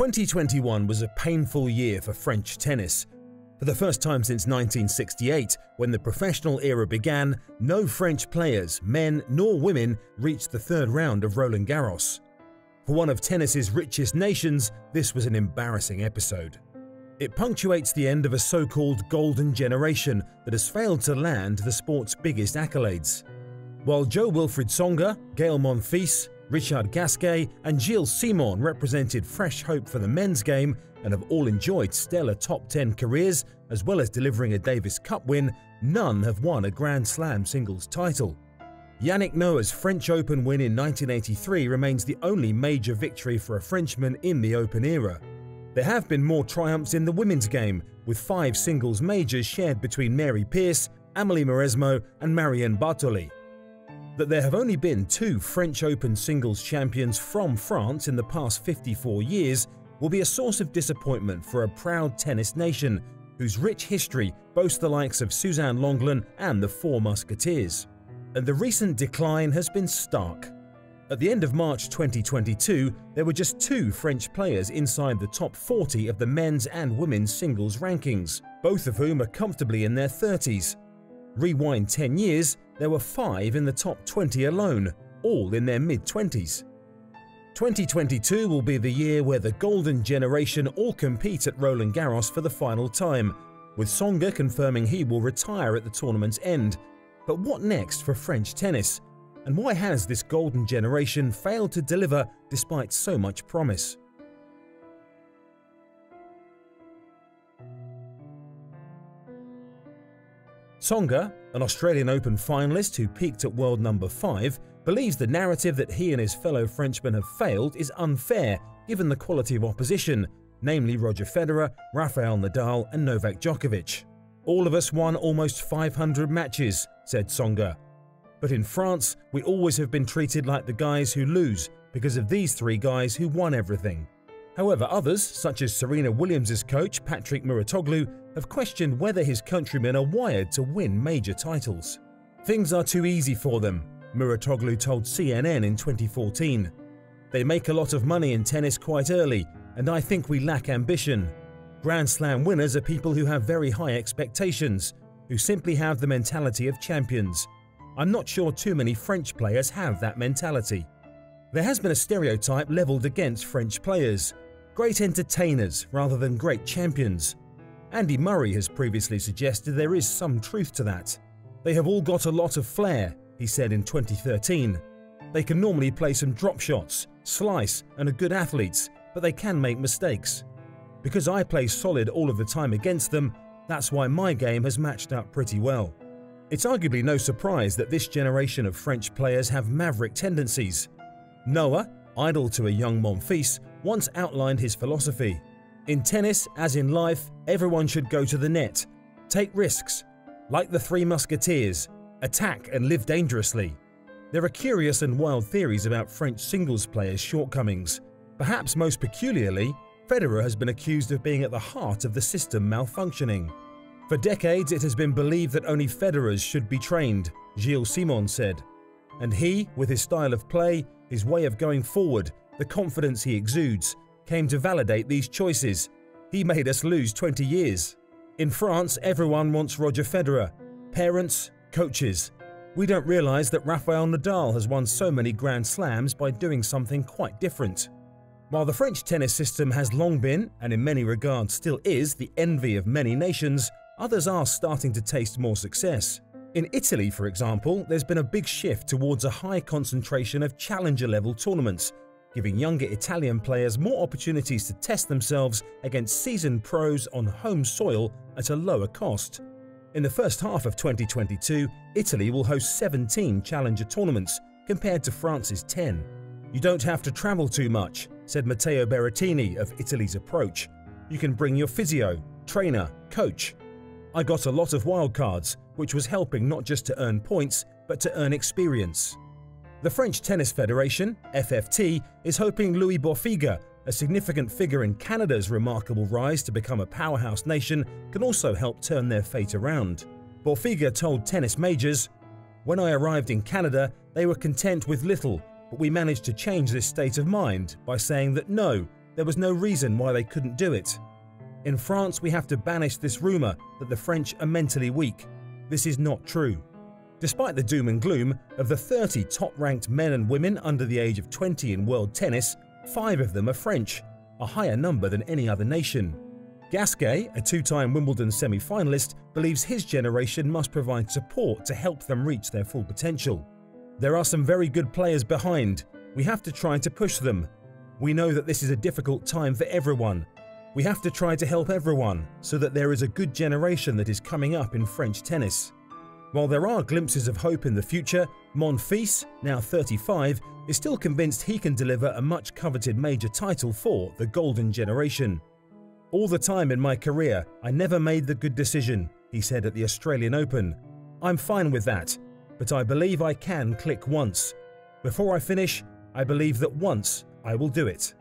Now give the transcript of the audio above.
2021 was a painful year for French tennis. For the first time since 1968, when the professional era began, no French players, men nor women, reached the third round of Roland Garros. For one of tennis's richest nations, this was an embarrassing episode. It punctuates the end of a so-called golden generation that has failed to land the sport's biggest accolades. While Jo-Wilfried Tsonga, Gael Monfils, Richard Gasquet and Gilles Simon represented fresh hope for the men's game and have all enjoyed stellar top 10 careers as well as delivering a Davis Cup win, none have won a Grand Slam singles title. Yannick Noah's French Open win in 1983 remains the only major victory for a Frenchman in the Open era. There have been more triumphs in the women's game, with five singles majors shared between Mary Pierce, Amelie Mauresmo and Marion Bartoli that there have only been two French Open singles champions from France in the past 54 years will be a source of disappointment for a proud tennis nation whose rich history boasts the likes of Suzanne Lenglen and the Four Musketeers. And the recent decline has been stark. At the end of March 2022, there were just two French players inside the top 40 of the men's and women's singles rankings, both of whom are comfortably in their 30s. Rewind 10 years, there were five in the top 20 alone, all in their mid-20s. 2022 will be the year where the golden generation all compete at Roland Garros for the final time, with Tsonga confirming he will retire at the tournament's end. But what next for French tennis? And why has this golden generation failed to deliver despite so much promise? Tsonga, an Australian Open finalist who peaked at world number 5, believes the narrative that he and his fellow Frenchmen have failed is unfair given the quality of opposition, namely Roger Federer, Rafael Nadal and Novak Djokovic. All of us won almost 500 matches, said Tsonga. But in France, we always have been treated like the guys who lose because of these three guys who won everything. However, others, such as Serena Williams' coach Patrick Mouratoglou, have questioned whether his countrymen are wired to win major titles. Things are too easy for them, Mouratoglou told CNN in 2014. They make a lot of money in tennis quite early, and I think we lack ambition. Grand Slam winners are people who have very high expectations, who simply have the mentality of champions. I'm not sure too many French players have that mentality. There has been a stereotype levelled against French players. Great entertainers rather than great champions. Andy Murray has previously suggested there is some truth to that. They have all got a lot of flair, he said in 2013. They can normally play some drop shots, slice, and are good athletes, but they can make mistakes. Because I play solid all of the time against them, that's why my game has matched up pretty well. It's arguably no surprise that this generation of French players have maverick tendencies. Noah, idol to a young Monfils, once outlined his philosophy. In tennis, as in life, everyone should go to the net, take risks, like the Three Musketeers, attack and live dangerously. There are curious and wild theories about French singles players' shortcomings. Perhaps most peculiarly, Federer has been accused of being at the heart of the system malfunctioning. For decades, it has been believed that only Federers should be trained, Gilles Simon said. And he, with his style of play, his way of going forward, the confidence he exudes, came to validate these choices. He made us lose 20 years. In France, everyone wants Roger Federer. Parents, coaches. We don't realise that Rafael Nadal has won so many Grand Slams by doing something quite different. While the French tennis system has long been, and in many regards still is, the envy of many nations, others are starting to taste more success. In Italy, for example, there's been a big shift towards a high concentration of challenger-level tournaments, giving younger Italian players more opportunities to test themselves against seasoned pros on home soil at a lower cost. In the first half of 2022, Italy will host 17 challenger tournaments compared to France's 10. You don't have to travel too much, said Matteo Berrettini of Italy's approach. You can bring your physio, trainer, coach. I got a lot of wildcards, which was helping not just to earn points, but to earn experience. The French Tennis Federation, FFT, is hoping Louis Borfiga, a significant figure in Canada's remarkable rise to become a powerhouse nation, can also help turn their fate around. Borfiga told tennis majors, When I arrived in Canada, they were content with little, but we managed to change this state of mind by saying that no, there was no reason why they couldn't do it. In France, we have to banish this rumour that the French are mentally weak. This is not true. Despite the doom and gloom, of the 30 top ranked men and women under the age of 20 in world tennis, five of them are French, a higher number than any other nation. Gasquet, a two time Wimbledon semi finalist, believes his generation must provide support to help them reach their full potential. There are some very good players behind. We have to try to push them. We know that this is a difficult time for everyone. We have to try to help everyone so that there is a good generation that is coming up in French tennis. While there are glimpses of hope in the future, Monfils, now 35, is still convinced he can deliver a much coveted major title for the Golden Generation. All the time in my career, I never made the good decision, he said at the Australian Open. I'm fine with that, but I believe I can click once. Before I finish, I believe that once I will do it.